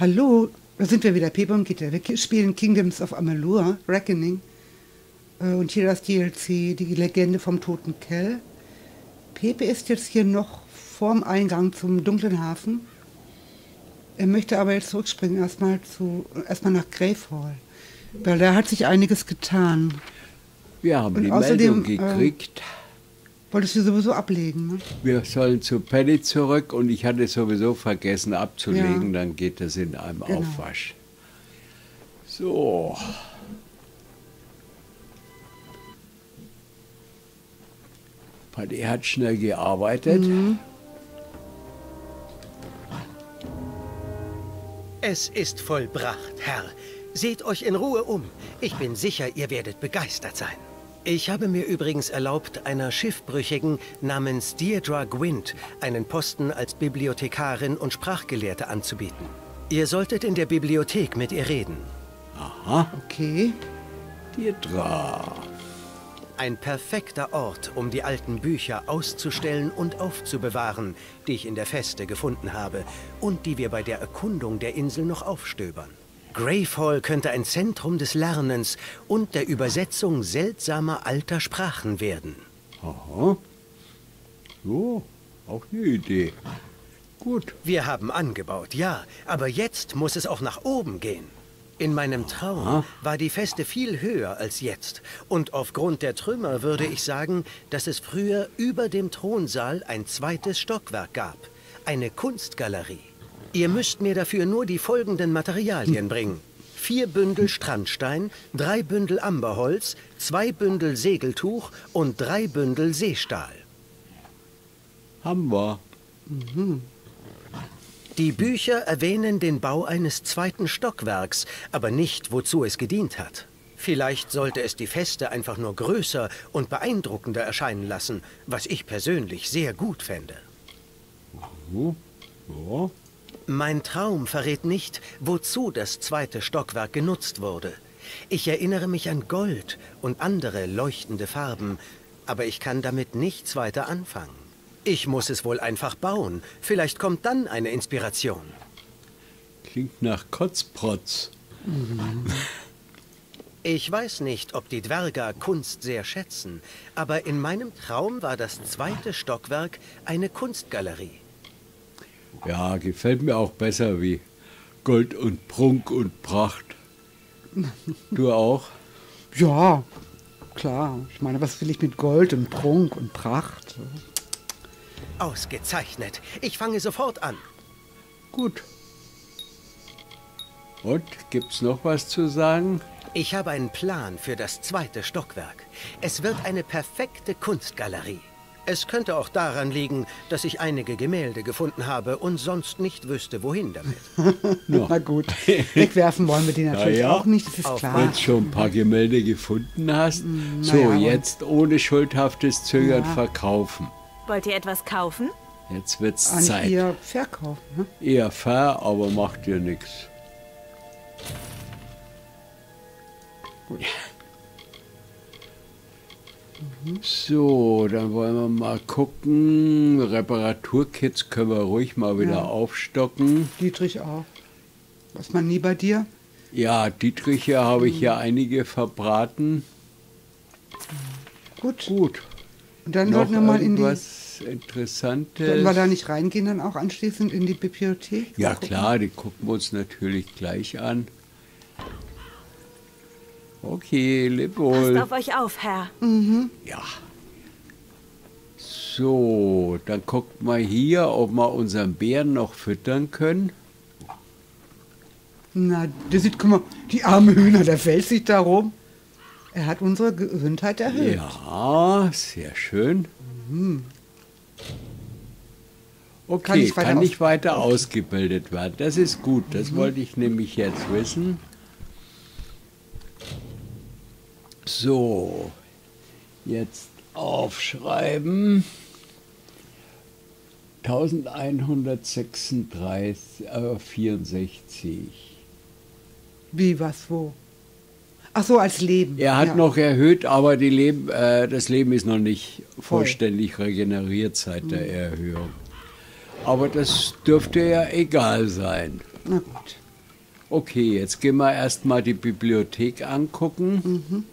Hallo, da sind wir wieder, Pepe und Gitter. Wir spielen Kingdoms of Amalur, Reckoning. Äh, Und hier das DLC, die Legende vom toten Kell. Pepe ist jetzt hier noch vorm Eingang zum dunklen Hafen. Er möchte aber jetzt zurückspringen, erstmal zu, erstmal nach Gravehall. Weil da hat sich einiges getan. Wir haben Und die außerdem, Meldung äh, gekriegt. Wolltest du sowieso ablegen, ne? Wir sollen zu Penny zurück und ich hatte sowieso vergessen abzulegen, Ja. dann geht das in einem Genau. Aufwasch. So. Penny hat schnell gearbeitet. Mhm. Es ist vollbracht, Herr. Seht euch in Ruhe um. Ich bin sicher, ihr werdet begeistert sein. Ich habe mir übrigens erlaubt, einer Schiffbrüchigen namens Deirdre Gwent einen Posten als Bibliothekarin und Sprachgelehrte anzubieten. Ihr solltet in der Bibliothek mit ihr reden. Aha, Okay. Deirdre. Ein perfekter Ort, um die alten Bücher auszustellen und aufzubewahren, die ich in der Feste gefunden habe und die wir bei der Erkundung der Insel noch aufstöbern. Gravehall könnte ein Zentrum des Lernens und der Übersetzung seltsamer alter Sprachen werden. Aha. So, auch eine Idee. Gut. Wir haben angebaut, ja, aber jetzt muss es auch nach oben gehen. In meinem Traum war die Feste viel höher als jetzt. Und aufgrund der Trümmer würde ich sagen, dass es früher über dem Thronsaal ein zweites Stockwerk gab. Eine Kunstgalerie. Ihr müsst mir dafür nur die folgenden Materialien bringen. Vier Bündel Strandstein, drei Bündel Amberholz, zwei Bündel Segeltuch und drei Bündel Seestahl. Haben wir. Die Bücher erwähnen den Bau eines zweiten Stockwerks, aber nicht, wozu es gedient hat. Vielleicht sollte es die Feste einfach nur größer und beeindruckender erscheinen lassen, was ich persönlich sehr gut fände. So. Ja. Mein Traum verrät nicht, wozu das zweite Stockwerk genutzt wurde. Ich erinnere mich an Gold und andere leuchtende Farben, aber ich kann damit nichts weiter anfangen. Ich muss es wohl einfach bauen. Vielleicht kommt dann eine Inspiration. Klingt nach Kotzprotz. Ich weiß nicht, ob die Dwerger Kunst sehr schätzen, aber in meinem Traum war das zweite Stockwerk eine Kunstgalerie. Ja, gefällt mir auch besser wie Gold und Prunk und Pracht. Du auch? Ja, klar. Ich meine, was will ich mit Gold und Prunk und Pracht? Ausgezeichnet. Ich fange sofort an. Gut. Und gibt's noch was zu sagen? Ich habe einen Plan für das zweite Stockwerk. Es wird eine perfekte Kunstgalerie. Es könnte auch daran liegen, dass ich einige Gemälde gefunden habe und sonst nicht wüsste, wohin damit. Na gut. Wegwerfen wollen wir die natürlich ja. auch nicht, das ist Auf klar. Wenn du schon ein paar Gemälde gefunden hast, so naja, aber- jetzt ohne schuldhaftes Zögern verkaufen. Wollt ihr etwas kaufen? Jetzt wird's An Zeit. ihr verkaufen. Ne? Eher fair, aber macht dir nichts. So, dann wollen wir mal gucken. Reparaturkits können wir ruhig mal wieder Ja. aufstocken. Dietrich auch. Was man nie bei dir? Ja, Dietrich, hier habe ich ja einige verbraten. Gut. Gut. Und dann Noch sollten wir mal in die. Interessantes? Sollten wir da nicht reingehen, dann auch anschließend in die Bibliothek? Ja klar, die gucken wir uns natürlich gleich an. Okay, leb Passt wohl. auf euch auf, Herr. Ja. So, dann guckt mal hier, ob wir unseren Bären noch füttern können. Na, der sieht, guck mal, die armen Hühner, der fällt sich da rum. Er hat unsere Gesundheit erhöht. Ja, sehr schön. Okay, Kann nicht kann weiter nicht aus- weiter ausgebildet werden. Das ist gut, das wollte ich nämlich jetzt wissen. So, jetzt aufschreiben. 1136, äh, 64. Wie, was, wo? Ach so, als Leben. Er hat ja. noch erhöht, aber Leben, äh, das Leben ist noch nicht Voll. vollständig regeneriert seit der Erhöhung. Aber das dürfte ja egal sein. Na gut. Okay, jetzt gehen wir erstmal die Bibliothek angucken. Mhm.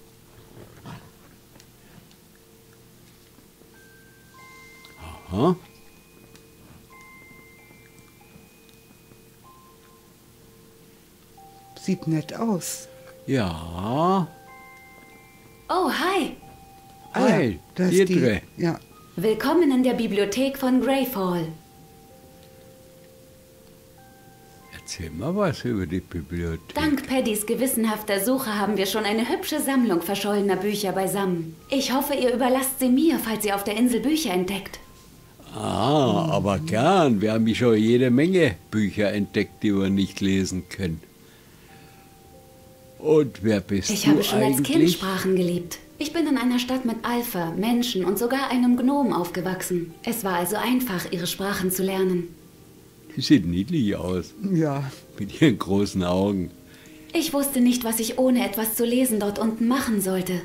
Aha. Sieht nett aus. Ja. Oh, hi. Ah, ja, Hi, da ist Deirdre. die. Ja, Willkommen in der Bibliothek von Greyfall. Erzähl mal was über die Bibliothek. Dank Paddys gewissenhafter Suche haben wir schon eine hübsche Sammlung verschollener Bücher beisammen. Ich hoffe, ihr überlasst sie mir, falls ihr auf der Insel Bücher entdeckt. Ah, aber gern. Wir haben schon jede Menge Bücher entdeckt, die wir nicht lesen können. Und wer bist Ich du habe schon als eigentlich? Kind Sprachen geliebt. Ich bin in einer Stadt mit Alpha, Menschen und sogar einem Gnom aufgewachsen. Es war also einfach, ihre Sprachen zu lernen. Die sieht niedlich aus, ja. mit ihren großen Augen. Ich wusste nicht, was ich ohne etwas zu lesen dort unten machen sollte.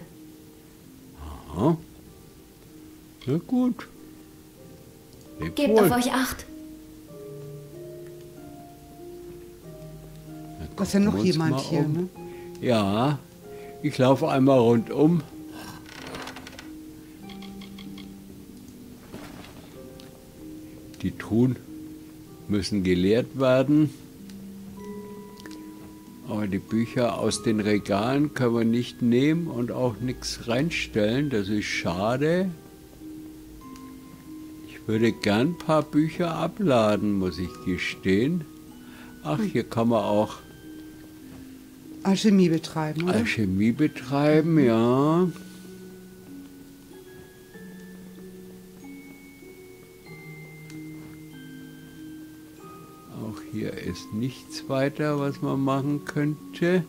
Aha. Na gut. Leb Gebt wohl. auf euch acht. Da ist ja noch jemand hier, um. ne? Ja, ich laufe einmal rundum. Die Truhen müssen geleert werden. Aber die Bücher aus den Regalen können wir nicht nehmen und auch nichts reinstellen. Das ist schade. Ich würde gern ein paar Bücher abladen, muss ich gestehen. Ach, hier kann man auch Alchemie betreiben, oder? Alchemie betreiben, ja. Auch hier ist nichts weiter, was man machen könnte.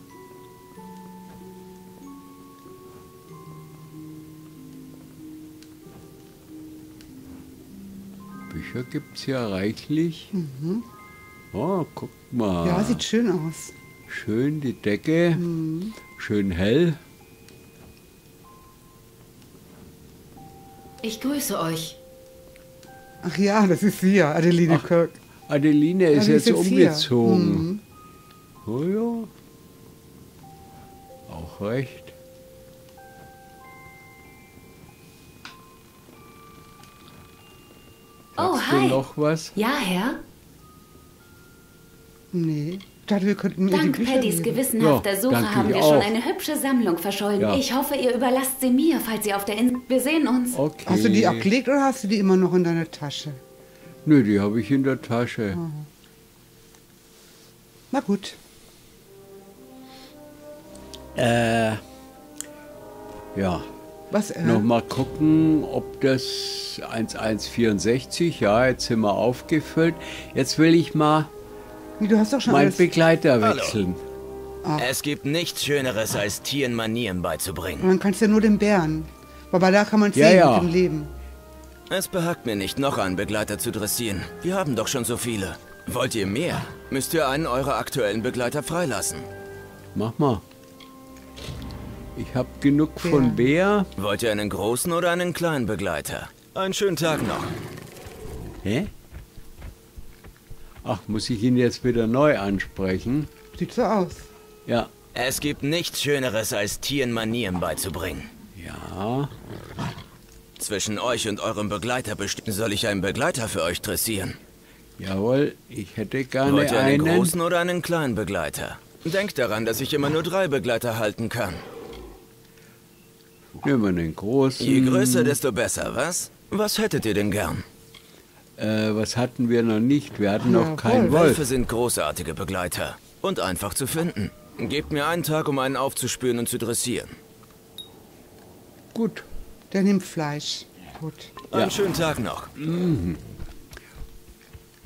Bücher gibt es ja reichlich. Oh, guck mal. Ja, sieht schön aus. Schön die Decke, schön hell. Ich grüße euch. Ach ja, das ist sie ja, Adeline Ach, Kirk. Adeline ist ist jetzt hier. umgezogen. Oh ja. Auch recht. Oh, hi. noch was? Ja, Herr? Nee, ich dachte, wir könnten die Dank Bücher Paddys gewissenhafter Ja, Suche haben wir schon auch. eine hübsche Sammlung verschollen. Ja. Ich hoffe, ihr überlasst sie mir, falls ihr auf der Insel... Wir sehen uns. Okay. Hast du die abgelegt oder hast du die immer noch in deiner Tasche? Nö, die habe ich in der Tasche. Na gut. Äh, ja. Was, äh, Nochmal gucken, ob das 1164, ja, jetzt sind wir aufgefüllt. Jetzt will ich mal nee, du hast doch schon meinen alles. Begleiter Hallo. wechseln. Es gibt nichts Schöneres, als Tieren Manieren beizubringen. Dann kannst du ja nur den Bären. Aber da kann man Ja, sehen ja. mit dem Leben. Es behagt mir nicht, noch einen Begleiter zu dressieren. Wir haben doch schon so viele. Wollt ihr mehr? Müsst ihr einen eurer aktuellen Begleiter freilassen. Mach mal. Ich habe genug von Bär. Wollt ihr einen großen oder einen kleinen Begleiter? Einen schönen Tag noch. Hä? Ach, muss ich ihn jetzt wieder neu ansprechen? Sieht so aus. Ja. Es gibt nichts Schöneres, als Tieren Manieren beizubringen. Ja. Zwischen euch und eurem Begleiter bestimmt. Soll ich einen Begleiter für euch dressieren? Jawohl, ich hätte gerne Wollt ihr einen einen. großen oder einen kleinen Begleiter? Denkt daran, dass ich immer nur drei Begleiter halten kann. Nehmen wir einen großen. Je größer, desto besser, was? Was hättet ihr denn gern? Äh, was hatten wir noch nicht? Wir hatten Ja, noch keinen Wolf. Wölfe sind großartige Begleiter und einfach zu finden. Gebt mir einen Tag, um einen aufzuspüren und zu dressieren. Gut. Der nimmt Fleisch. Gut. Einen Ja. schönen Tag noch.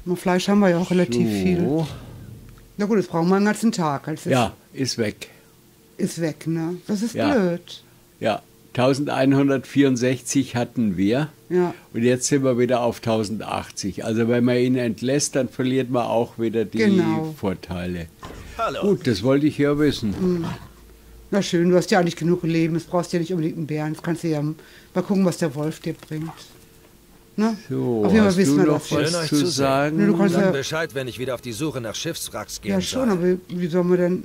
Nur Fleisch haben wir ja auch relativ viel. So. Na gut, das brauchen wir einen ganzen Tag. Also Ja, ist weg. Ist weg, ne? Das ist Ja. blöd. Ja, 1164 hatten wir. Ja. Und jetzt sind wir wieder auf 1080. Also wenn man ihn entlässt, dann verliert man auch wieder die Genau. Vorteile. Hallo. Gut, das wollte ich ja wissen. Mhm. Na schön, du hast ja eigentlich genug Leben. Das brauchst du ja nicht unbedingt einen Bären. Das kannst du ja mal gucken, was der Wolf dir bringt. Ne? So, Auf jeden Fall hast wissen du wir noch Schön, was zu sagen? Ne, du kannst Sag ja, Bescheid, wenn ich wieder auf die Suche nach Schiffswracks gehen ja schon, soll. aber wie sollen wir denn...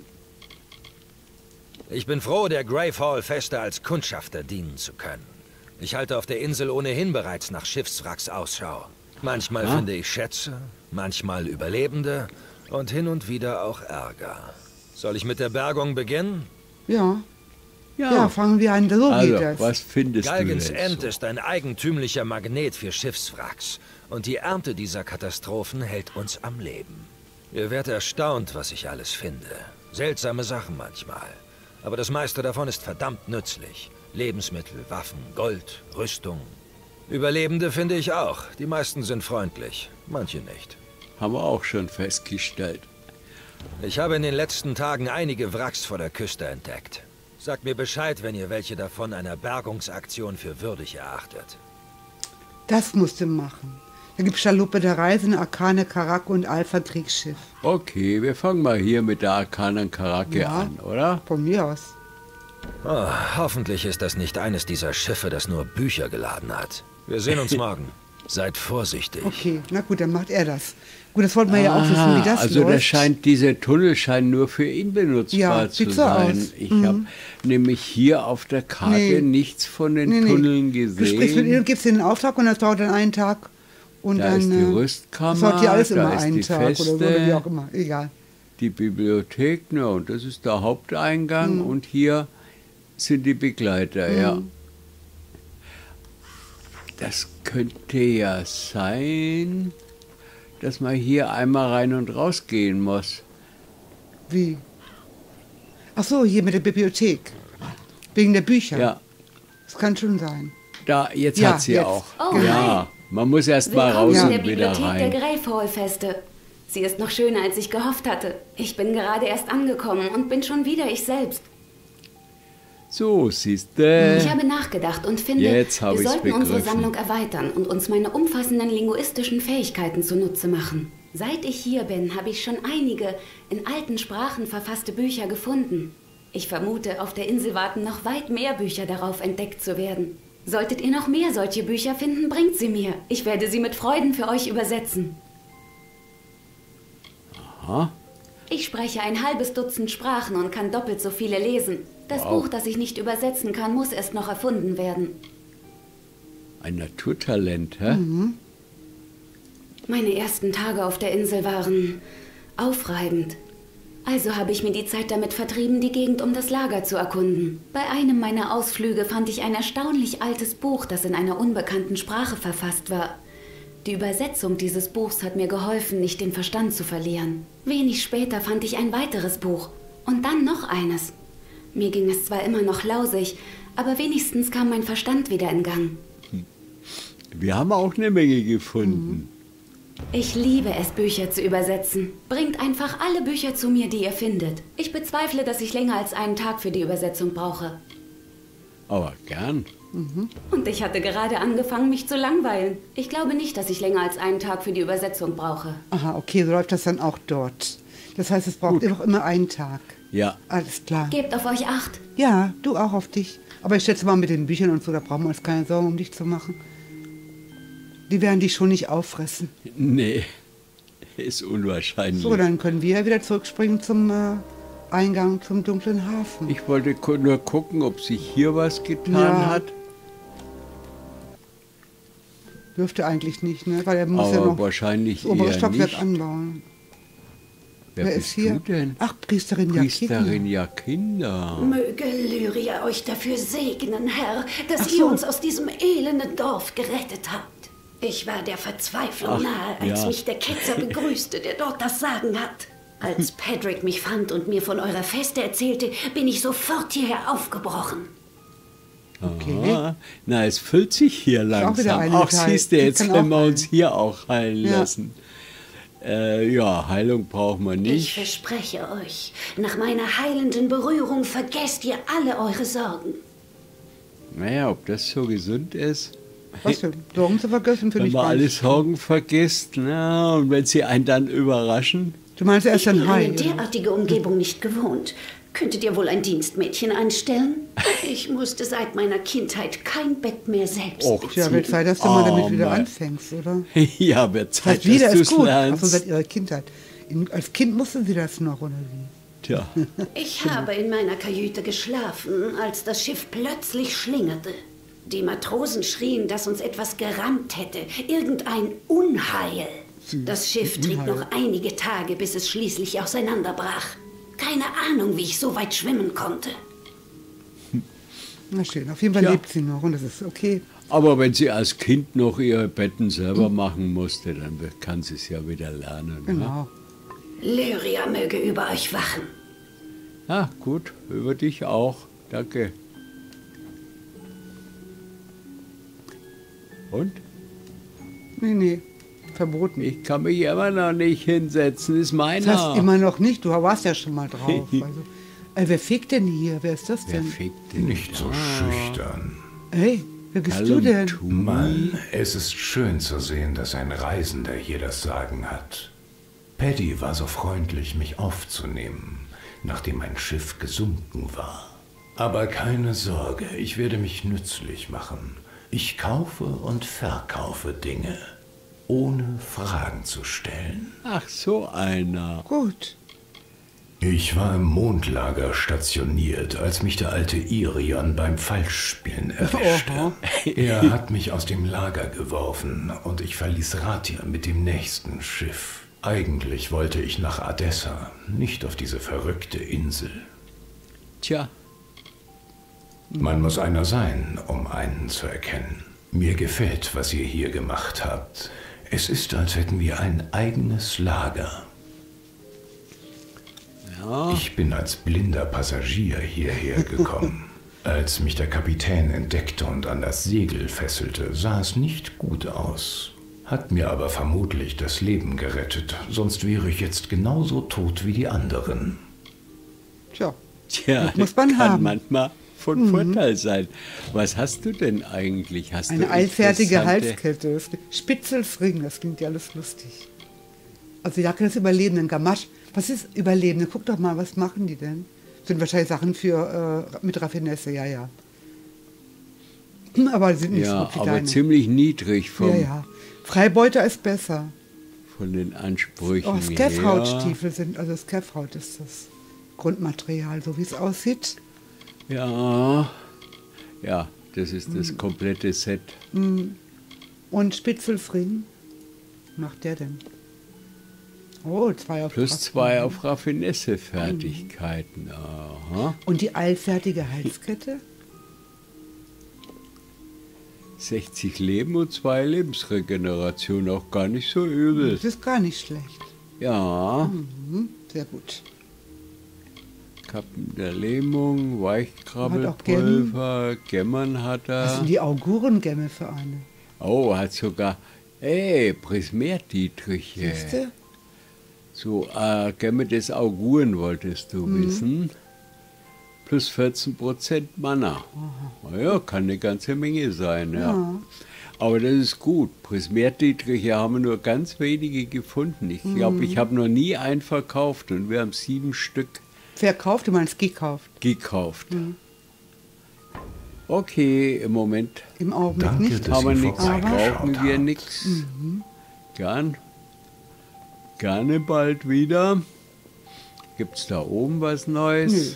Ich bin froh, der Grave Hall Feste als Kundschafter dienen zu können. Ich halte auf der Insel ohnehin bereits nach Schiffswracks Ausschau. Manchmal Ah. finde ich Schätze, manchmal Überlebende und hin und wieder auch Ärger. Soll ich mit der Bergung beginnen? Ja, ja, fangen wir an, so also, geht das. was findest Galgens du jetzt End so? ist ein eigentümlicher Magnet für Schiffswracks. Und die Ernte dieser Katastrophen hält uns am Leben. Ihr werdet erstaunt, was ich alles finde. Seltsame Sachen manchmal. Aber das meiste davon ist verdammt nützlich. Lebensmittel, Waffen, Gold, Rüstung. Überlebende finde ich auch. Die meisten sind freundlich, manche nicht. Haben wir auch schon festgestellt. Ich habe in den letzten Tagen einige Wracks vor der Küste entdeckt. Sagt mir Bescheid, wenn ihr welche davon einer Bergungsaktion für würdig erachtet. Das musst du machen. Da gibt Schaluppe der Reise, eine Arkane, Karako und Alpha Kriegsschiff. Okay, wir fangen mal hier mit der Arkanen Karake Ja. an, oder? Von mir aus. Oh, hoffentlich ist das nicht eines dieser Schiffe, das nur Bücher geladen hat. Wir sehen uns morgen. Seid vorsichtig. Okay, na gut, dann macht er das. Gut, das wollten wir ja auch wissen, wie das also läuft. das scheint, diese Tunnel scheinen nur für ihn benutzbar Ja, zu sieht so sein. aus. Ich Mhm. habe nämlich hier auf der Karte Nee. nichts von den Nee, nee. Tunneln Du sprichst mit gesehen. ihm, gibst ihm den Auftrag und das dauert dann einen Tag. Und Da dann, ist die äh, Rüstkammer, Das ja alles da immer ist einen die Tag Feste. oder wie auch immer. Egal. Die Bibliothek, na, und das ist der Haupteingang Mhm. und hier sind die Begleiter, ja. Das könnte ja sein, dass man hier einmal rein und raus gehen muss. Wie? Ach so, hier mit der Bibliothek. Wegen der Bücher. Ja, Das kann schon sein. da, jetzt Ja, hat sie jetzt. auch. Oh, ja, man muss erst mal raus in der und wieder Bibliothek der rein. Grave Hall Feste. Sie ist noch schöner, als ich gehofft hatte. Ich bin gerade erst angekommen und bin schon wieder ich selbst. So, siehst du. Ich habe nachgedacht und finde, Jetzt wir sollten unsere begriffen. Sammlung erweitern und uns meine umfassenden linguistischen Fähigkeiten zunutze machen. Seit ich hier bin, habe ich schon einige in alten Sprachen verfasste Bücher gefunden. Ich vermute, auf der Insel warten noch weit mehr Bücher darauf, entdeckt zu werden. Solltet ihr noch mehr solche Bücher finden, bringt sie mir. Ich werde sie mit Freuden für euch übersetzen. Aha. Ich spreche ein halbes Dutzend Sprachen und kann doppelt so viele lesen. Das Wow. Buch, das ich nicht übersetzen kann, muss erst noch erfunden werden. Ein Naturtalent, hä? Mhm. Meine ersten Tage auf der Insel waren aufreibend. Also habe ich mir die Zeit damit vertrieben, die Gegend um das Lager zu erkunden. Bei einem meiner Ausflüge fand ich ein erstaunlich altes Buch, das in einer unbekannten Sprache verfasst war. Die Übersetzung dieses Buchs hat mir geholfen, nicht den Verstand zu verlieren. Wenig später fand ich ein weiteres Buch und dann noch eines. Mir ging es zwar immer noch lausig, aber wenigstens kam mein Verstand wieder in Gang. Wir haben auch eine Menge gefunden. Ich liebe es, Bücher zu übersetzen. Bringt einfach alle Bücher zu mir, die ihr findet. Ich bezweifle, dass ich länger als einen Tag für die Übersetzung brauche. Aber gern. Und ich hatte gerade angefangen, mich zu langweilen. Ich glaube nicht, dass ich länger als einen Tag für die Übersetzung brauche. Aha, okay, so läuft das dann auch dort. Das heißt, es braucht immer immer einen Tag. Ja, Alles klar. Gebt auf euch acht. Ja, du auch auf dich. Aber ich schätze mal mit den Büchern und so, da brauchen wir uns keine Sorgen um dich zu machen. Die werden dich schon nicht auffressen. nee, ist unwahrscheinlich. So, dann können wir ja wieder zurückspringen zum äh, Eingang zum dunklen Hafen. Ich wollte nur gucken, ob sich hier was getan Ja. hat. Dürfte eigentlich nicht, ne? Weil er muss Aber ja noch wahrscheinlich das obere Stockwerk nicht. anbauen. Wer, Wer ist hier? denn? Ach, Priesterin Priesterin Jakina. Jakinda. Möge Lyria euch dafür segnen, Herr, dass Ach ihr so. uns aus diesem elenden Dorf gerettet habt. Ich war der Verzweiflung Ach, nahe, als ja. mich der Ketzer begrüßte, der dort das Sagen hat. Als Patrick mich fand und mir von eurer Feste erzählte, bin ich sofort hierher aufgebrochen. Okay. Aha. Na, es füllt sich hier langsam. Ach, siehst du, jetzt können wir uns hier auch heilen Ja. lassen. Äh, ja, Heilung wir Ich nicht. verspreche euch, nach meiner heilenden Berührung vergesst ihr alle eure Sorgen. Naja, ob das so gesund ist. Was für Sorgen zu vergessen, finde Wenn ich man gar alle. Sorgen vergisst, na, und wenn sie einen dann überraschen. Du meinst, er ist Ich bin eine derartige Umgebung nicht gewohnt. Könntet ihr wohl ein Dienstmädchen einstellen? Ich musste seit meiner Kindheit kein Bett mehr selbst Och, beziehen. Ja, wird Zeit, dass du mal damit wieder Arme. anfängst, oder? ja, wird Zeit, wieder dass du ist es gut. Also lernst. seit ihrer Kindheit. In, als Kind mussten sie das noch, oder wie? Tja, Ich habe in meiner Kajüte geschlafen, als das Schiff plötzlich schlingerte. Die Matrosen schrien, dass uns etwas gerammt hätte. Irgendein Unheil. Das Schiff trieb noch einige Tage, bis es schließlich auseinanderbrach. Keine Ahnung, wie ich so weit schwimmen konnte. Na schön, auf jeden Fall Ja. lebt sie noch und das ist okay. aber wenn sie als Kind noch ihre Betten selber machen musste, dann kann sie es ja wieder lernen. Ne? Genau. Lyria möge über euch wachen. Ja, gut, über dich auch. Danke. Und? Nee, nee, verboten. Ich kann mich immer noch nicht hinsetzen, ist das meiner. heißt immer noch nicht, du warst ja schon mal drauf. Also, äh, wer fegt denn hier? Wer ist das Wer denn? fickt denn? Nicht so schüchtern. Hey, wer bist du denn? Mann, es ist schön zu sehen, dass ein Reisender hier das Sagen hat. Paddy war so freundlich, mich aufzunehmen, nachdem mein Schiff gesunken war. Aber keine Sorge, ich werde mich nützlich machen. Ich kaufe und verkaufe Dinge, ohne Fragen zu stellen. Ach, so einer. Gut. Ich war im Mondlager stationiert, als mich der alte Irion beim Falschspielen erwischte. Er hat mich aus dem Lager geworfen und ich verließ Ratia mit dem nächsten Schiff. Eigentlich wollte ich nach Adessa, nicht auf diese verrückte Insel. Tja, Man muss einer sein, um einen zu erkennen. Mir gefällt, was ihr hier gemacht habt. Es ist, als hätten wir ein eigenes Lager. ja, Ich bin als blinder Passagier hierher gekommen. Als mich der Kapitän entdeckte und an das Segel fesselte, sah es nicht gut aus. Hat mir aber vermutlich das Leben gerettet, sonst wäre ich jetzt genauso tot wie die anderen. Tja, tja, Das muss man kann haben. Manchmal von Vorteil sein. Was hast du denn eigentlich? Hast eine interessante- Halskette. Spitzelfring, das klingt ja alles lustig. Also die Jacke des Überlebenden, Gamasch. Was ist Überlebende? Guck doch mal, was machen die denn? Sind wahrscheinlich Sachen für äh, mit Raffinesse, ja, ja. Aber die sind nicht so Ja, gut wie aber deine. ziemlich niedrig vom, Ja, ja. Freibeuter ist besser. von den Ansprüchen Oh, her. Scaffhautstiefel sind, also Scaffhaut ist das Grundmaterial, so wie es aussieht. Ja, ja, das ist das komplette Set. Und Spitzelfring, macht der denn? Oh, zwei auf Plus zwei auf Raffinesse-Fertigkeiten. Aha. Und die eilfertige Halskette? 60 Leben und zwei Lebensregeneration. Auch gar nicht so übel. Das ist gar nicht schlecht. Ja, Mhm, sehr gut. Kappen der Lähmung, Weichkrabbelpulver, Gemmern hat Was er. sind die Augurengämme für eine? Oh, hat sogar, ey, Prismärdietriche. Siehste? So, äh, Gemme des Auguren wolltest du Mhm. wissen. Plus 14% Mana. Naja, kann eine ganze Menge sein, ja. Aber das ist gut. Prismärdietriche haben wir nur ganz wenige gefunden. Ich glaube, Mhm. ich habe noch nie einen verkauft und wir haben sieben Stück Verkauft, du meinst gekauft. gekauft. Mhm. Okay, im Moment Im Augenblick Danke, nicht. dass haben wir Sie nichts, brauchen wir nichts. Mhm. Gern. Gerne bald wieder. Gibt's da oben was Neues? Nö.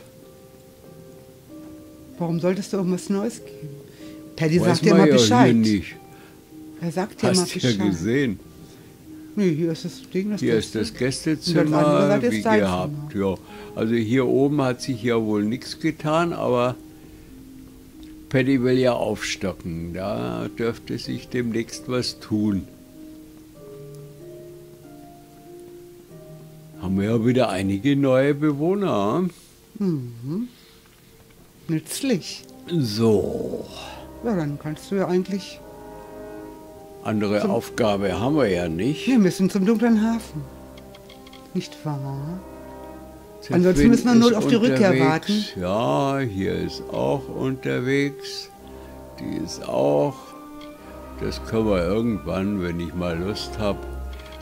Warum solltest du irgendwas Neues geben? Paddy Weiß sagt dir mal ja Bescheid. hier nicht. Er sagt dir mal Hast ja Bescheid. gesehen. Nee, hier ist das Ding. Das Hier ist das das Gästezimmer, ist wie dein gehabt. Ja. Also hier oben hat sich ja wohl nichts getan, aber Paddy will ja aufstocken. Da dürfte sich demnächst was tun. Haben wir ja wieder einige neue Bewohner. Nützlich. So, Ja, dann kannst du ja eigentlich. Andere Aufgabe haben wir ja nicht. Wir müssen zum dunklen Hafen. Nicht wahr? Der Ansonsten müssen wir nur auf die Rückkehr unterwegs. warten. Ja, hier ist auch unterwegs. Die ist auch. Das können wir irgendwann, wenn ich mal Lust habe.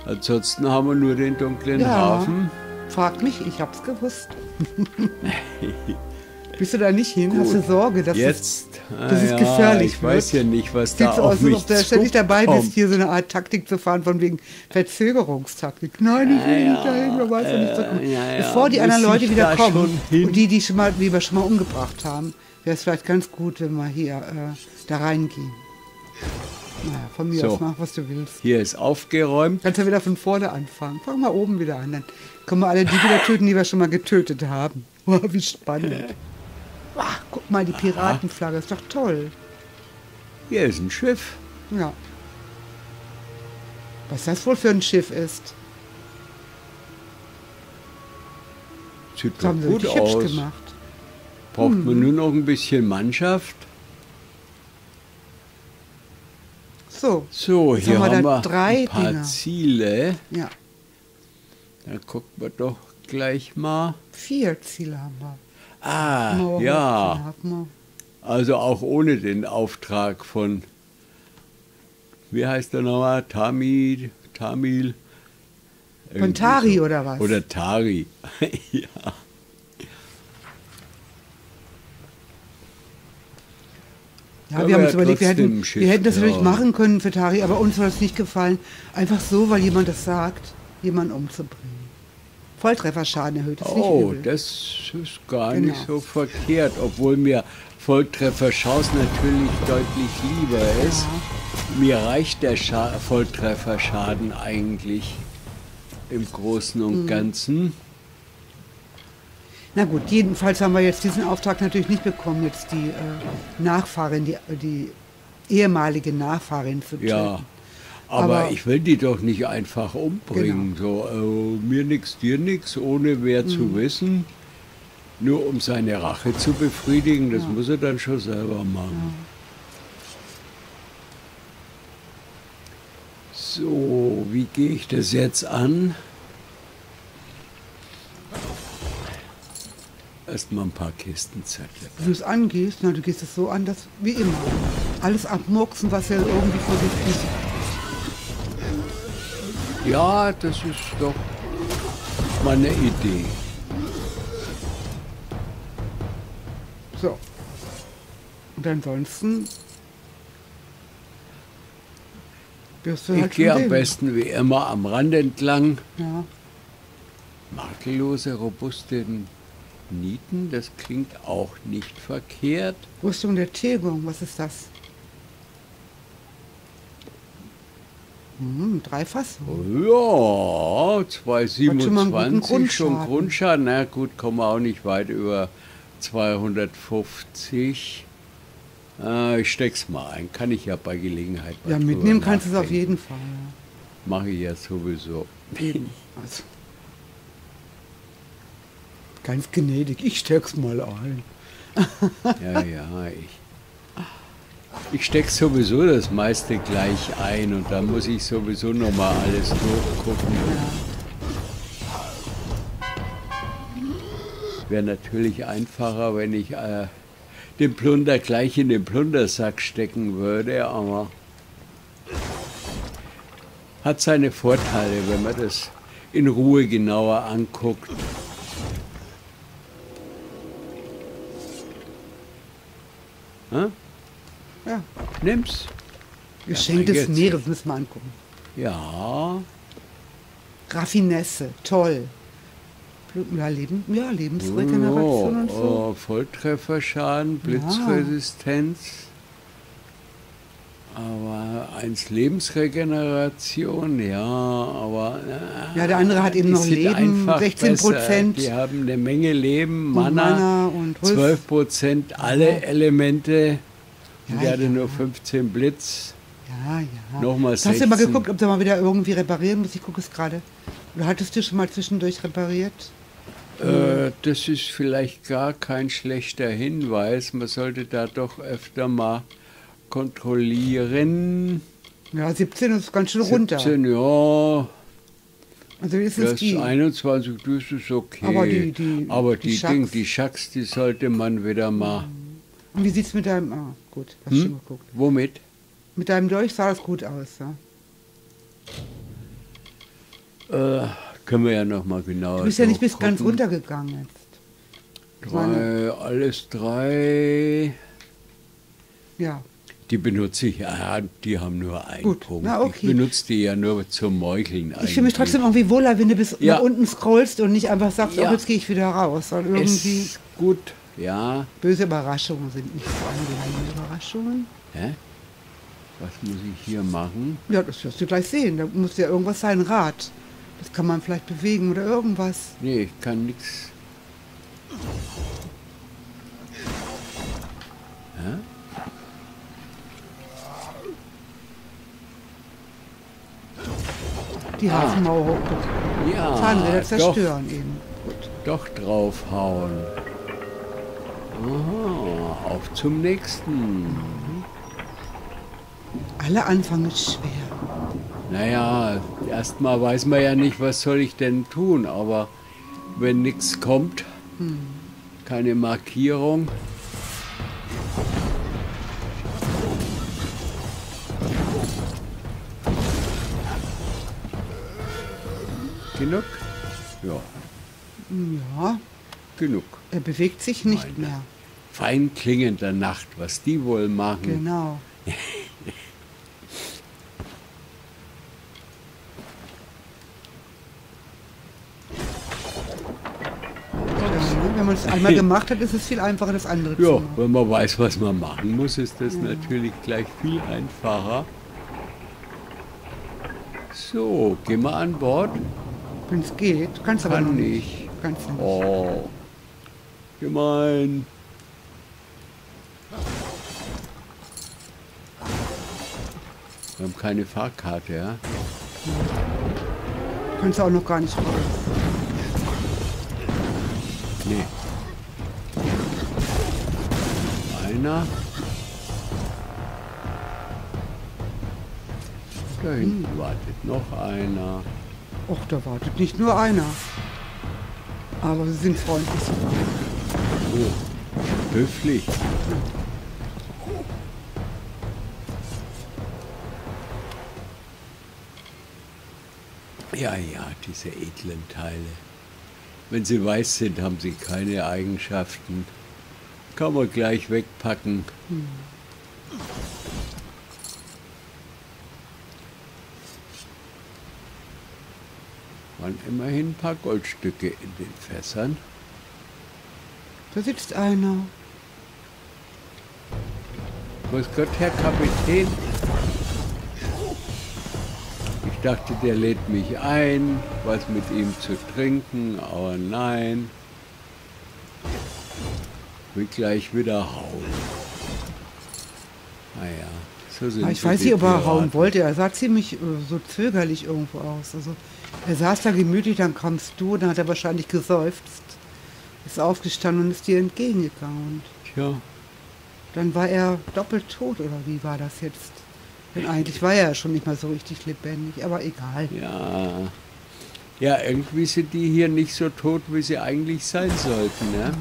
Ansonsten haben wir nur den dunklen Ja. Hafen. Frag mich, ich hab's gewusst. Bist du da nicht hin? Hast du Sorge, dass Jetzt, es, dass ah es ja, gefährlich ich wird? weiß ja nicht, was Sieht da so auf aus, mich als ob du ständig dabei bist, hier so eine Art Taktik zu fahren, von wegen Verzögerungstaktik. Nein, ich will nicht dahin, wer weiß, wann ich zurückkomme. ja, ja, Bevor die anderen Leute wieder kommen und die, die, schon mal, die wir schon mal umgebracht haben, wäre es vielleicht ganz gut, wenn wir hier äh, da reingehen. Naja, von mir So. aus mach, was du willst. Hier ist aufgeräumt. Kannst ja wieder von vorne anfangen. Fang mal oben wieder an. Dann können wir alle die wieder töten, die wir schon mal getötet haben. Wow, wie spannend. Ach, guck mal, die Piratenflagge ist doch toll. Hier ist ein Schiff. Ja. Was das wohl für ein Schiff ist. Sieht Das haben sie gut richtig hübsch aus. gemacht. Braucht Mhm. man nur noch ein bisschen Mannschaft. So. So, hier haben wir haben wir drei ein paar Dinger. Ziele. Ja. Da gucken wir doch gleich mal. Vier Ziele haben wir. Ah, Mauer ja. Also auch ohne den Auftrag von, wie heißt der nochmal? Tami, Tamil? wir. Von Tari so. oder was? Oder Tari. ja. ja, wir haben uns überlegt, wir hätten, Schiff wir hätten das natürlich machen können für Tari, aber uns hat es nicht gefallen, einfach so, weil jemand das sagt, jemanden umzubringen. Volltrefferschaden erhöht, das Oh, das ist gar Genau. nicht so verkehrt, obwohl mir Volltrefferschaus natürlich deutlich lieber ist. Mir reicht der Scha Volltrefferschaden eigentlich im Großen Mhm. und Ganzen. Na gut, jedenfalls haben wir jetzt diesen Auftrag natürlich nicht bekommen, jetzt die äh, Nachfahrin, die, die ehemalige Nachfahrin zu töten. Ja, aber, Aber- ich will die doch nicht einfach umbringen. So, äh, mir nix, dir nix, ohne mehr Mhm. zu wissen. Nur um seine Rache zu befriedigen, das muss er dann schon selber machen. So, wie gehe ich das jetzt an? Erstmal ein paar Kistenzettel. Wie du es angehst, na, du gehst es so an, dass wie immer. Alles abmurksen, was ja irgendwie vor sich liegt. Ja, das ist doch mal eine Idee. So. Und ansonsten wirst du Ich halt gehe schon am besten wie immer am Rand entlang. Ja. Makellose, robuste Nieten, das klingt auch nicht verkehrt. Rüstung der Tilgung, was ist das? Hm, drei Fassungen. Ja, schon mal einen guten 227 schon Grundschaden. Grundschaden. Na gut, kommen wir auch nicht weit über 250. Äh, ich steck's mal ein, kann ich ja bei Gelegenheit Ja, mitnehmen kannst du es auf jeden Fall. Mache ich ja sowieso. Ja. Eben. Also. Ganz gnädig, ich steck's mal ein. Ja, ja, ich. Ich stecke sowieso das meiste gleich ein und da muss ich sowieso noch mal alles durchgucken. Wäre natürlich einfacher, wenn ich äh, den Plunder gleich in den Plundersack stecken würde, aber hat seine Vorteile, wenn man das in Ruhe genauer anguckt. Hä? Ja. Nimm's. Geschenk des. Meeres müssen wir angucken. Ja, Raffinesse, toll. Ja, Leben, ja Lebensregeneration und so. oh, Volltrefferschaden, Blitzresistenz. Aber eins Lebensregeneration, ja, aber. äh, Ja, der andere hat eben noch Leben, einfach 16 Prozent. Die haben eine Menge Leben, Und Mana, Mana und Rüst. 12 Prozent, alle Elemente. Und Ja, hatte ja. nur 15 Blitz. Ja, ja. Nochmal Hast du mal 16. geguckt, ob du mal wieder irgendwie reparieren musst? Ich gucke es gerade. Oder hattest du schon mal zwischendurch repariert? Äh, das ist vielleicht gar kein schlechter Hinweis. Man sollte da doch öfter mal kontrollieren. Ja, 17 ist ganz schön runter. 17, ja, Also wenigstens das die. 21, das ist okay. Aber die- die- Aber die die, Schacks- Ding, die Schacks, die sollte man wieder mal. Und wie sieht es mit deinem... Ah, gut, hast Hm? schon geguckt. Womit? Mit deinem Dolch sah das gut aus, ja? Äh, können wir ja noch mal genauer Du bist ja nicht bis ganz runtergegangen jetzt. Drei, alles drei. Ja. Die benutze ich, ja, die haben nur einen Gut, Punkt. na, okay. Ich benutze die ja nur zum Meucheln Ich fühle mich trotzdem irgendwie wohler, wenn du bis Ja. nach unten scrollst und nicht einfach sagst, Ja. oh, jetzt gehe ich wieder raus. Ist gut, ja. böse Überraschungen sind nicht so angenehme Überraschungen. Hä? Was muss ich hier machen? Ja, das wirst du gleich sehen. Da muss ja irgendwas sein, Rad. Das kann man vielleicht bewegen oder irgendwas. Nee, ich kann nichts. Die Hafenmauer hoch. Ja, Zahnräder doch, zerstören eben. Gut. doch draufhauen. Aha, auf zum nächsten. Alle Anfang ist schwer. Naja, erstmal weiß man ja nicht, was soll ich denn tun, aber wenn nichts kommt, keine Markierung. Genug? Ja, Ja, genug. er bewegt sich nicht Meine. mehr. Fein klingender Nacht, was die wohl machen. Genau. Ja? Wenn man es einmal gemacht hat, ist es viel einfacher, das andere zu Ja, machen. wenn man weiß, was man machen muss, ist das natürlich gleich viel einfacher. So, gehen wir an Bord. Wenn es geht. Kannst aber Kann noch nicht. Kannst du nicht. Oh, gemein. Wir haben keine Fahrkarte, ja? Kannst du auch noch gar nicht raus. Nee. Einer. Da hinten wartet noch einer. Och, da wartet nicht nur einer. Aber sie sind freundlich. Oh, höflich. Ja, ja, diese edlen Teile. Wenn sie weiß sind, haben sie keine Eigenschaften. Kann man gleich wegpacken. Waren immerhin ein paar Goldstücke in den Fässern. Da sitzt einer. Grüß Gott, Herr Kapitän. Ich dachte, der lädt mich ein, was mit ihm zu trinken, aber nein. Will gleich wieder hauen. Naja, so sind Ja, ich so weiß nicht, ob er hauen wollte. Er sah ziemlich äh, so zögerlich irgendwo aus. Also, er saß da gemütlich, dann kamst du, dann hat er wahrscheinlich geseufzt, ist aufgestanden und ist dir entgegengegangen. Tja, dann war er doppelt tot, oder wie war das jetzt? Denn eigentlich war er ja schon nicht mal so richtig lebendig, aber egal. ja. Ja, irgendwie sind die hier nicht so tot, wie sie eigentlich sein sollten, ne?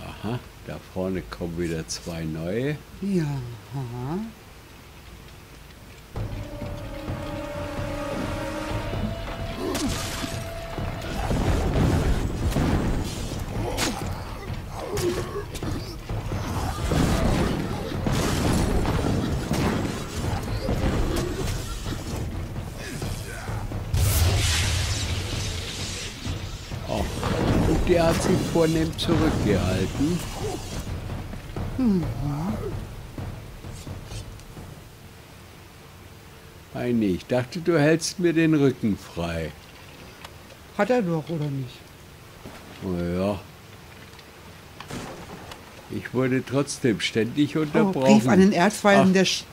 Aha, da vorne kommen wieder zwei neue. Ja, aha. Hat sich vornehm zurückgehalten. Nee, ich dachte, du hältst mir den Rücken frei. Hat er doch, oder nicht? Oh ja. Ich wurde trotzdem ständig Oh, unterbrochen. Brief an den Erzfeind Ach. der Sch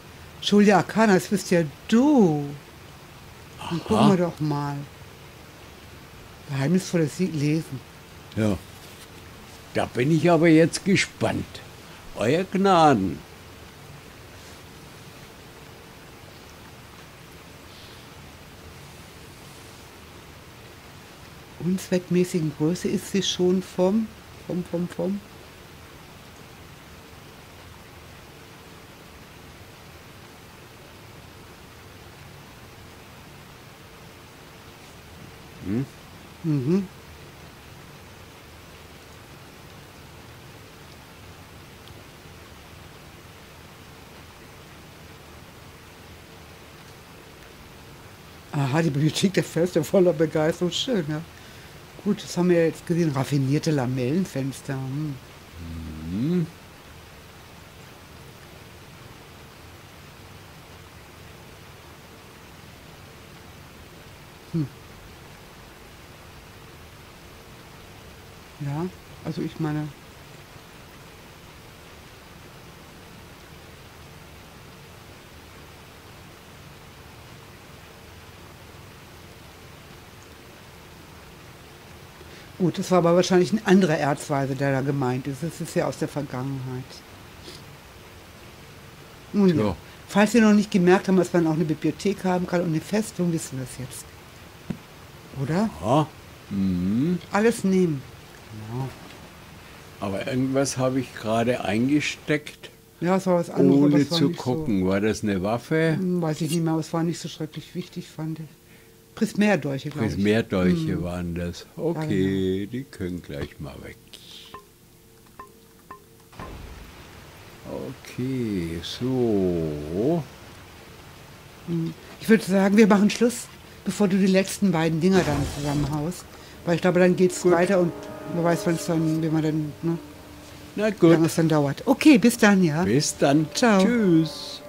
Julia Arcana, das bist ja du. Dann gucken wir doch mal. Geheimnisvolles Lied lesen. Ja. Da bin ich aber jetzt gespannt. Euer Gnaden. Unzweckmäßigen Größe ist sie schon vom, vom, vom, vom. Mhm. Aha, die Bibliothek der Feste voller Begeisterung. Schön, ja. Gut, das haben wir jetzt gesehen. Raffinierte Lamellenfenster. Hm. Hm. Ja, also ich meine, Gut, das war aber wahrscheinlich ein anderer Erzweise, der da gemeint ist. Das ist ja aus der Vergangenheit. Nun, ja. Falls Sie noch nicht gemerkt haben, dass man auch eine Bibliothek haben kann und eine Festung, wissen wir es jetzt. Oder? Ja. Mhm. Alles nehmen. Genau. Aber irgendwas habe ich gerade eingesteckt. Ja, es war was anderes. Ohne zu gucken. So, war das eine Waffe? Hm, weiß ich nicht mehr, aber es war nicht so schrecklich wichtig, fand ich. Prismärdolche, glaube ich. Prismärdolche hm. waren das. Okay, ja, genau. die können gleich mal weg. Okay, so. Hm. Ich würde sagen, wir machen Schluss, bevor du die letzten beiden Dinger dann zusammenhaust. Weil ich glaube, dann geht es weiter und wer weiß, wann es dann, wie man dann, ne? Na gut. Wie lange es dann dauert. Okay, bis dann, ja. Bis dann. Ciao. Tschüss.